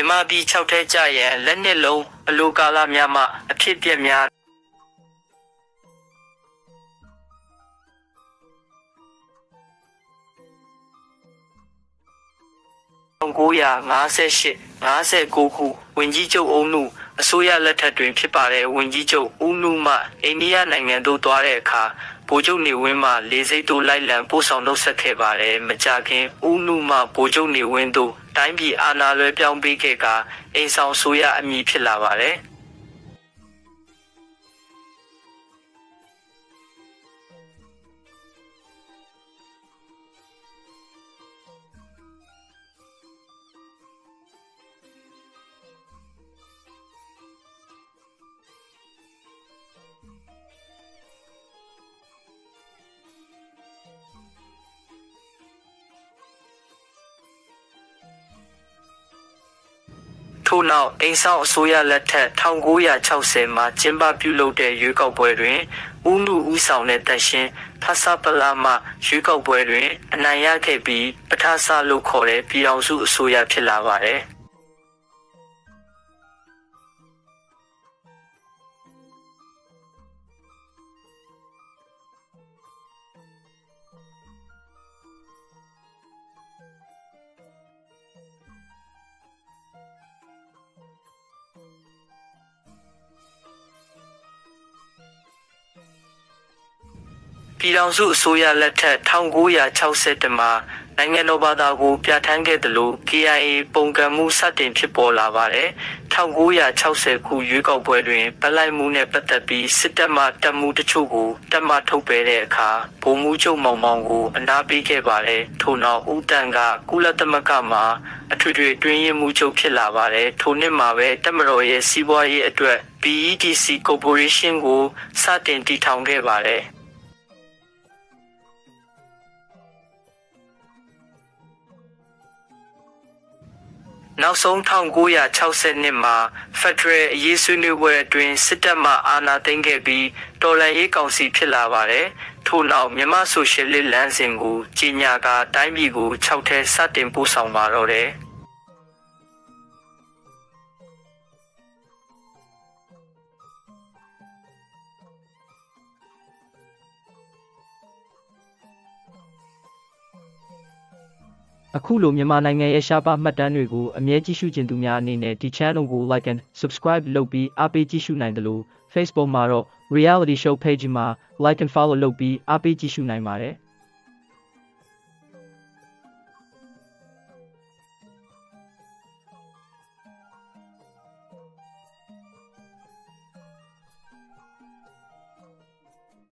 မြန်မာပြည်6ထဲကြရန်လက်နှစ်လုံးအလိုကာလများမှအဖြစ်အပျက်များ1958 59ခုဝင်ကြီးချုပ်အုံနုအစိုးရလက်ထက်တွင်ဖြစ်ပါတဲ့ဝင်ကြီးချုပ်ဦးနုမှအိန္ဒိယနိုင်ငံသို့သွားတဲ့အခါဗိုလ်ချုပ်နေဝင်းမှလေစိတ်တို့လိုက်လံပို့ဆောင်နှုတ်ဆက်ခဲ့ပါတယ်မကြခင်ဦးနုမှဗိုလ်ချုပ်နေဝင်းတို့ တိုင်းပြည်အာဏာလွှဲပြောင်းပေးခဲ့ကအိမ်ဆောင်ဆိုရအမည်ဖြစ်လာပါတယ် ထို့နောက်အိမ်ဆောင်အစိုးရလက်ထက်1960မှာကျင်းပပြုလုပ်တဲ့ရွေးကောက်ပွဲတွင်ဦးနုဦးဆောင်တဲ့တရှင်ဖဆပလာမှရွေးကောက်ပွဲတွင်အနိုင်ရခဲ့ပြီးပထဆလို့ခေါ်တဲ့ပြည်အောင်စုအစိုးရဖြစ်လာပါတယ်။ ပြည်ထောင်စုအစိုးရလက်ထက်1962မှာနိုင်ငံတော်ဘာသာကိုပြဋ္ဌာန်းခဲ့သလို KIA ပုံကံမှုစတင်ဖြစ်ပေါ်လာပါတယ်1960ခုရွေးကောက်ပွဲတွင်ပလိုက်မှုနဲ့ပတ်သက်ပြီးစစ်တပ်မှတပ်မှုတချို့ကိုတပ်မထုတ်ပယ်တဲ့အခါဗိုလ်မှူးချုပ်မောင်မောင်ကိုအနာပေးခဲ့ပါတယ်ထို့နောက်ဦးတန်ကကုလသမဂ္ဂမှာအထွေထွေတွင်းရင်မှုချုပ်ဖြစ်လာပါတယ်ထိုနှစ်မှာပဲတပ်မတော်ရဲ့စီးပွားရေးအတွက် BEDC Corporation ကိုစတင်တည်ထောင်ခဲ့ပါတယ် နောက်ဆုံး1960နှစ်မှာဖက်ဒရယ်အရေးဆွေးနွေးပွဲအတွင်းစစ်တပ်မှအာဏာသိမ်းခဲ့ပြီးတော်လှန်ရေးကောင်စီဖြစ်လာပါတယ်။ထို့နောက်မြန်မာဆိုရှယ်လစ်လမ်းစဉ်ကိုကြီးညာကတိုင်းပြည်ကို6ထဲစတင်ပို့ဆောင်ပါတော့တယ်။ အခုလိုမြန်မာနိုင်ငံရဲ့ရှားပါမှတ်တမ်းတွေကိုအမြဲကြည့်ရှုခြင်းသူများအနေနဲ့ဒီ channel ကို like and subscribe လုပ်ပြီးအားပေးကြည့်ရှုနိုင်တယ်လို့ Facebook မှာတော့ reality show page မှာ like and follow လုပ်ပြီးအားပေးကြည့်ရှုနိုင်ပါတယ်။